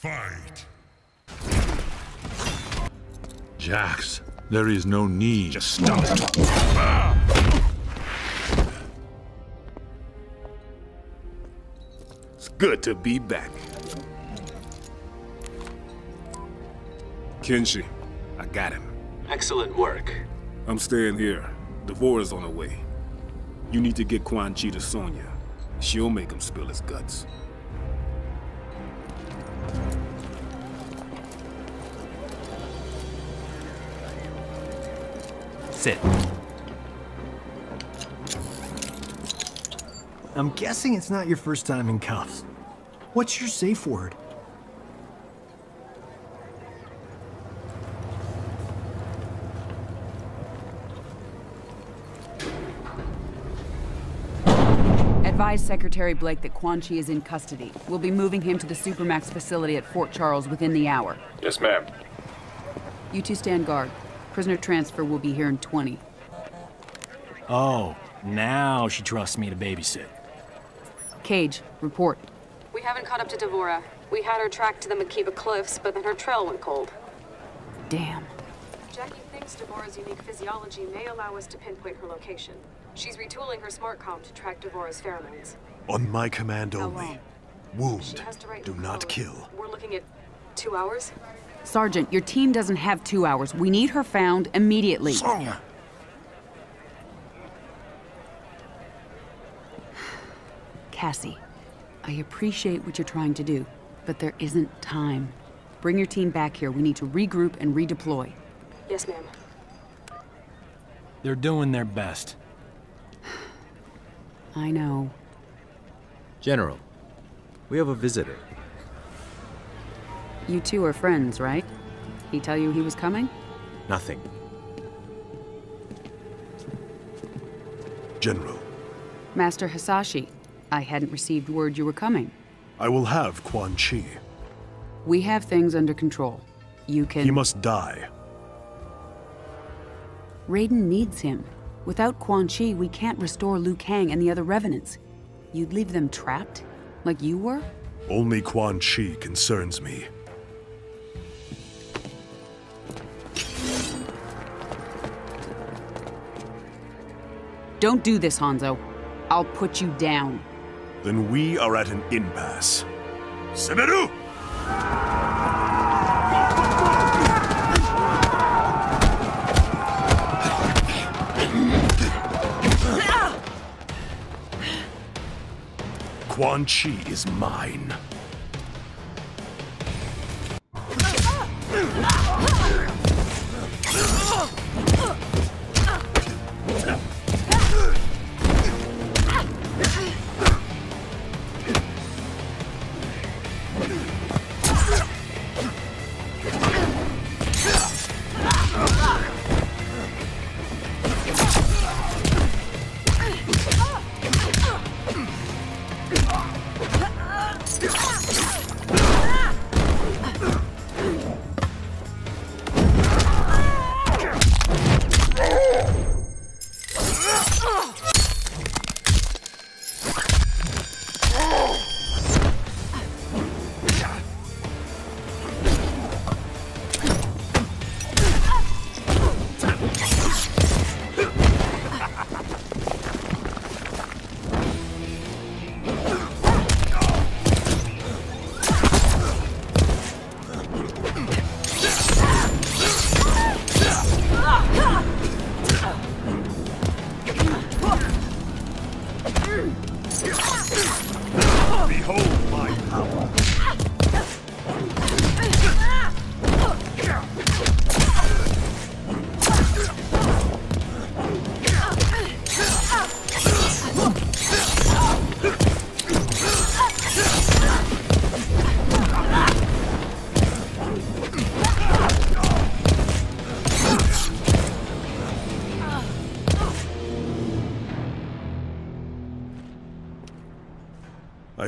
Fight! Jax, there is no need. Just stop it! It's good to be back. Kenshi, I got him. Excellent work. I'm staying here. D'Vorah's on the way. You need to get Quan Chi to Sonya. She'll make him spill his guts. Sit. I'm guessing it's not your first time in cuffs. What's your safe word? Advise Secretary Blake that Quan Chi is in custody. We'll be moving him to the Supermax facility at Fort Charles within the hour. Yes, ma'am. You two stand guard. Prisoner transfer will be here in 20. Oh, now she trusts me to babysit. Cage, report. We haven't caught up to D'Vorah. We had her tracked to the Makiba Cliffs, but then her trail went cold. Damn. Jackie thinks D'Vorah's unique physiology may allow us to pinpoint her location. She's retooling her smartcom to track D'Vorah's pheromones. On my command only. long? Wound. She has to write Do not code. kill. We're looking at two hours? Sergeant, your team doesn't have two hours. We need her found immediately. Sonya! Cassie, I appreciate what you're trying to do, but there isn't time. Bring your team back here. We need to regroup and redeploy. Yes, ma'am. They're doing their best. I know. General, we have a visitor. You two are friends, right? He tell you he was coming? Nothing. General, Master Hasashi, I hadn't received word you were coming. I will have Quan Chi. We have things under control. You can. He must die. Raiden needs him. Without Quan Chi, we can't restore Liu Kang and the other revenants. You'd leave them trapped? Like you were? Only Quan Chi concerns me. Don't do this, Hanzo. I'll put you down. Then we are at an impasse. Semeru! Quan Chi is mine.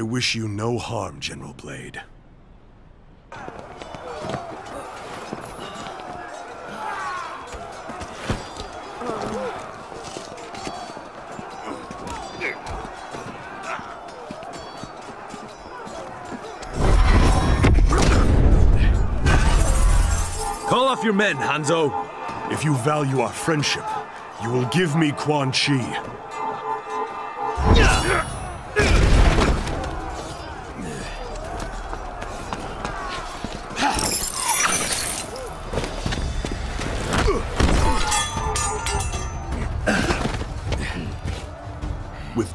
I wish you no harm, General Blade. Call off your men, Hanzo. If you value our friendship, you will give me Quan Chi.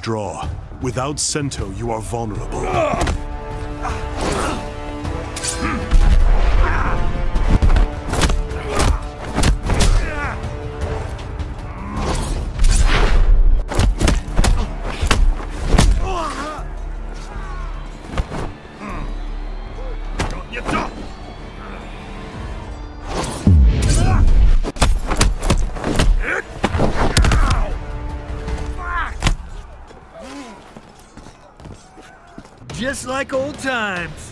Withdraw. Without Sento, you are vulnerable. Like old times.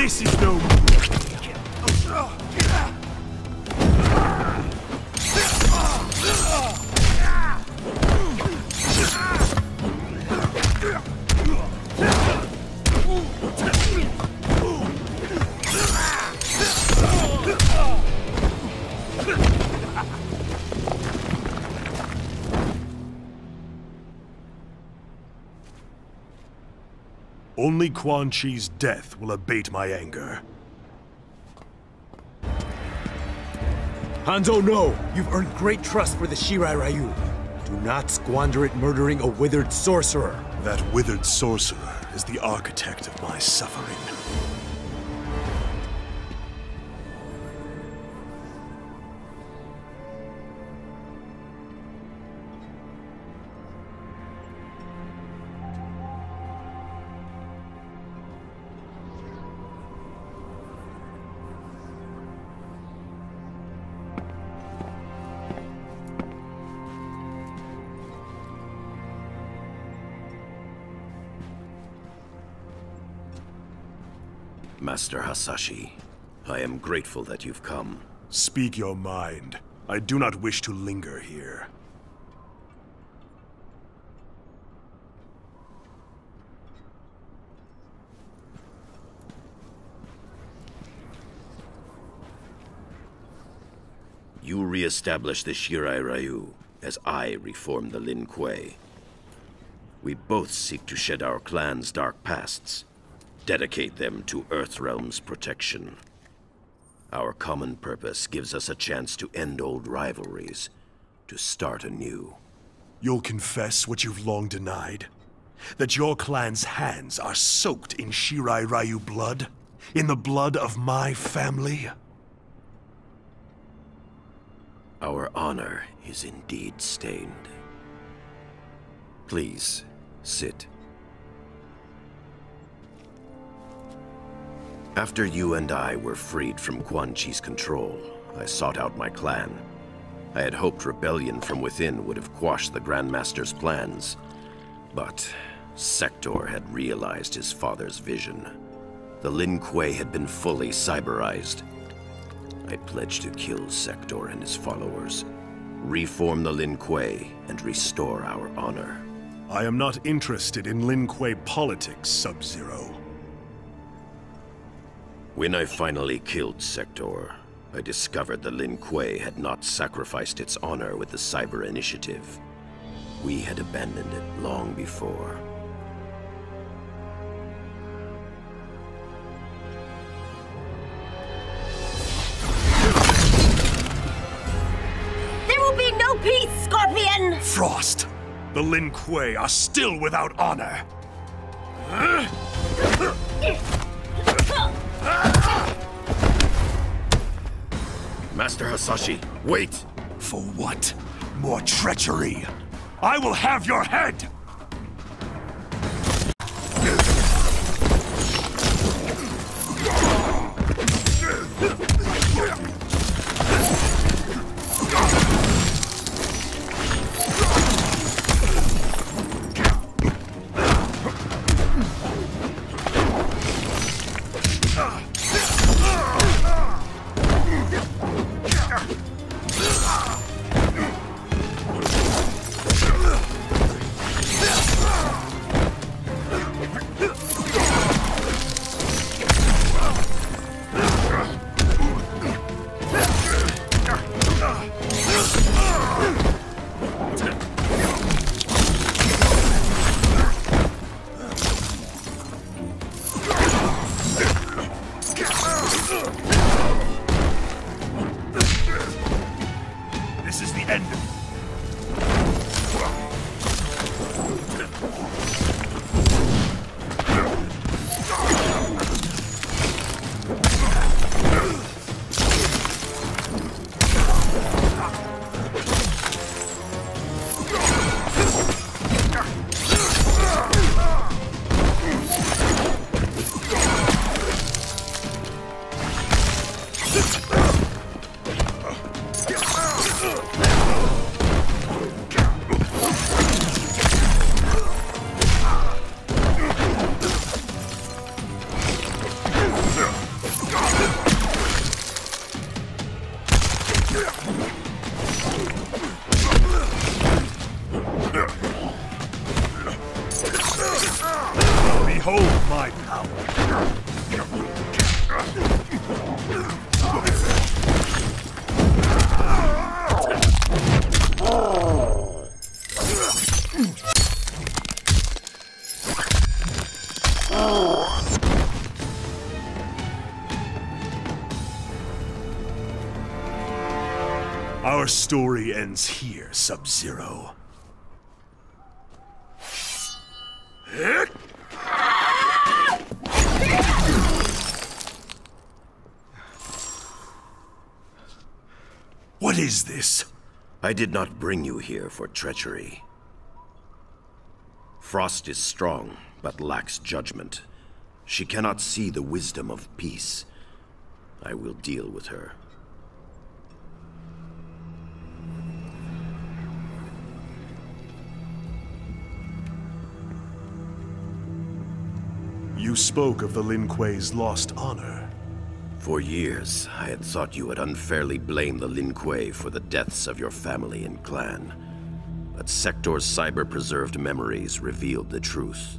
This is no Only Quan Chi's death will abate my anger. Hanzo, no! You've earned great trust for the Shirai Ryu. Do not squander it murdering a withered sorcerer. That withered sorcerer is the architect of my suffering. Master Hasashi, I am grateful that you've come. Speak your mind. I do not wish to linger here. You re-establish the Shirai Ryu, as I reform the Lin Kuei. We both seek to shed our clan's dark pasts, dedicate them to Earthrealm's protection. Our common purpose gives us a chance to end old rivalries, to start anew. You'll confess what you've long denied? That your clan's hands are soaked in Shirai Ryu blood? In the blood of my family? Our honor is indeed stained. Please, sit. After you and I were freed from Quan Chi's control, I sought out my clan. I had hoped rebellion from within would have quashed the Grandmaster's plans. But Sector had realized his father's vision. The Lin Kuei had been fully cyberized. I pledged to kill Sector and his followers, reform the Lin Kuei, and restore our honor. I am not interested in Lin Kuei politics, Sub-Zero. When I finally killed Sector, I discovered the Lin Kuei had not sacrificed its honor with the Cyber Initiative. We had abandoned it long before. There will be no peace, Scorpion! Frost, the Lin Kuei are still without honor. Master Hasashi, wait! For what? More treachery? I will have your head! Behold my power. Story ends here, Sub-Zero. What is this? I did not bring you here for treachery. Frost is strong, but lacks judgment. She cannot see the wisdom of peace. I will deal with her. Spoke of the Lin Kuei's lost honor. For years, I had thought you had unfairly blamed the Lin Kuei for the deaths of your family and clan. But Sector's cyber-preserved memories revealed the truth.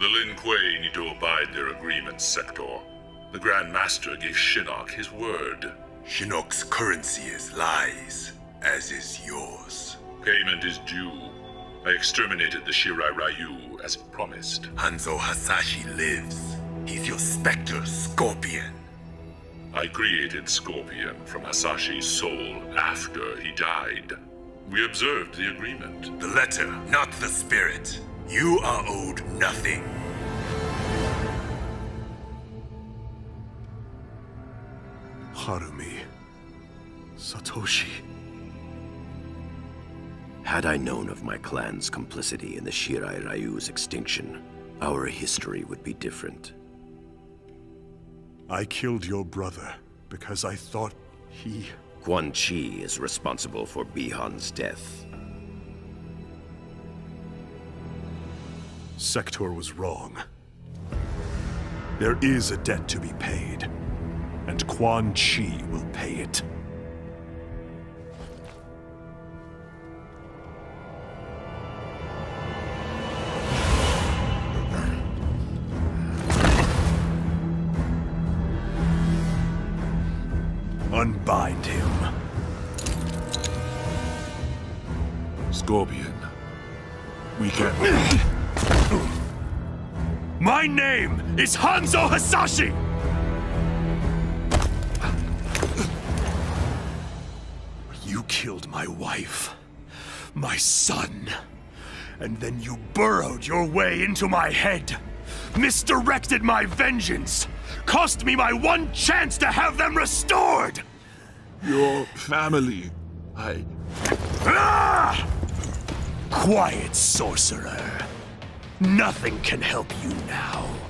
The Lin Kuei need to abide their agreements, Sector. The Grand Master gave Shinnok his word. Shinnok's currency is lies, as is yours. Payment is due. I exterminated the Shirai Ryu as promised. Hanzo Hasashi lives. He's your Spectre Scorpion. I created Scorpion from Hasashi's soul after he died. We observed the agreement. The letter, not the spirit. You are owed nothing. Harumi. Satoshi. Had I known of my clan's complicity in the Shirai Ryu's extinction, our history would be different. I killed your brother because I thought he... Quan Chi is responsible for Bihan's death. Sector was wrong. There is a debt to be paid, and Quan Chi will pay it. Is Hanzo Hasashi! You killed my wife, my son, and then you burrowed your way into my head, misdirected my vengeance, cost me my one chance to have them restored! Your family, I... Ah! Quiet, sorcerer. Nothing can help you now.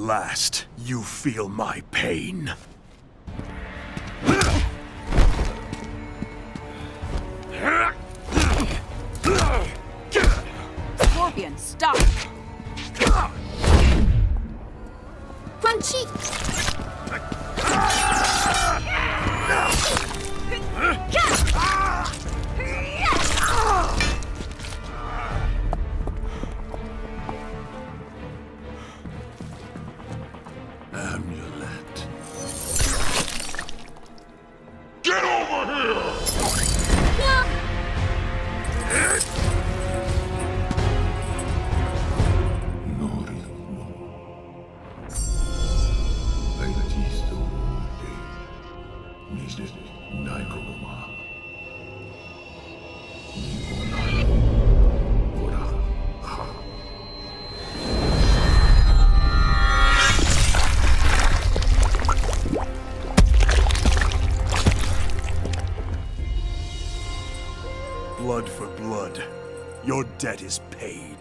Last, you feel my pain. Debt is paid.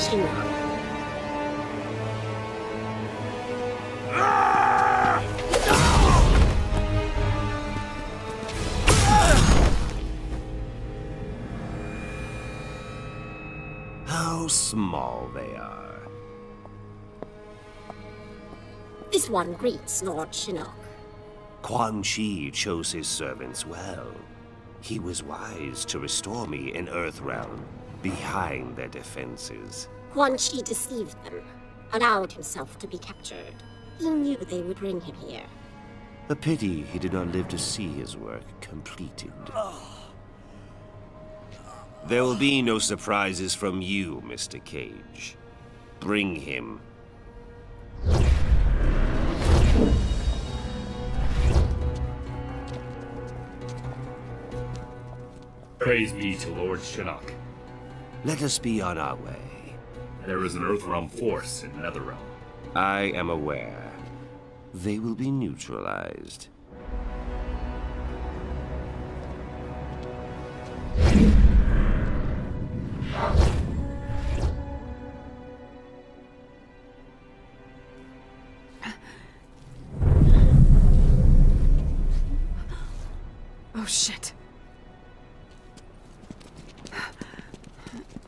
Shinnok. How small they are. This one greets Lord Shinnok. Quan Chi chose his servants well. He was wise to restore me in Earthrealm, behind their defenses. Quan Chi deceived them, allowed himself to be captured. He knew they would bring him here. A pity he did not live to see his work completed. There will be no surprises from you, Mr. Cage. Bring him. Praise be to Lord Shinnok. Let us be on our way. There is an Earthrealm force in Netherrealm. I am aware. They will be neutralized. Oh shit.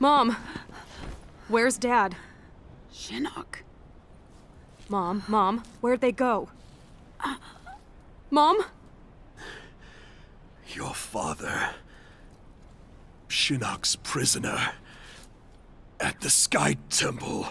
Mom! Where's Dad? Shinnok. Mom, Mom, where'd they go? Mom? Your father, Shinnok's prisoner, At the Sky Temple.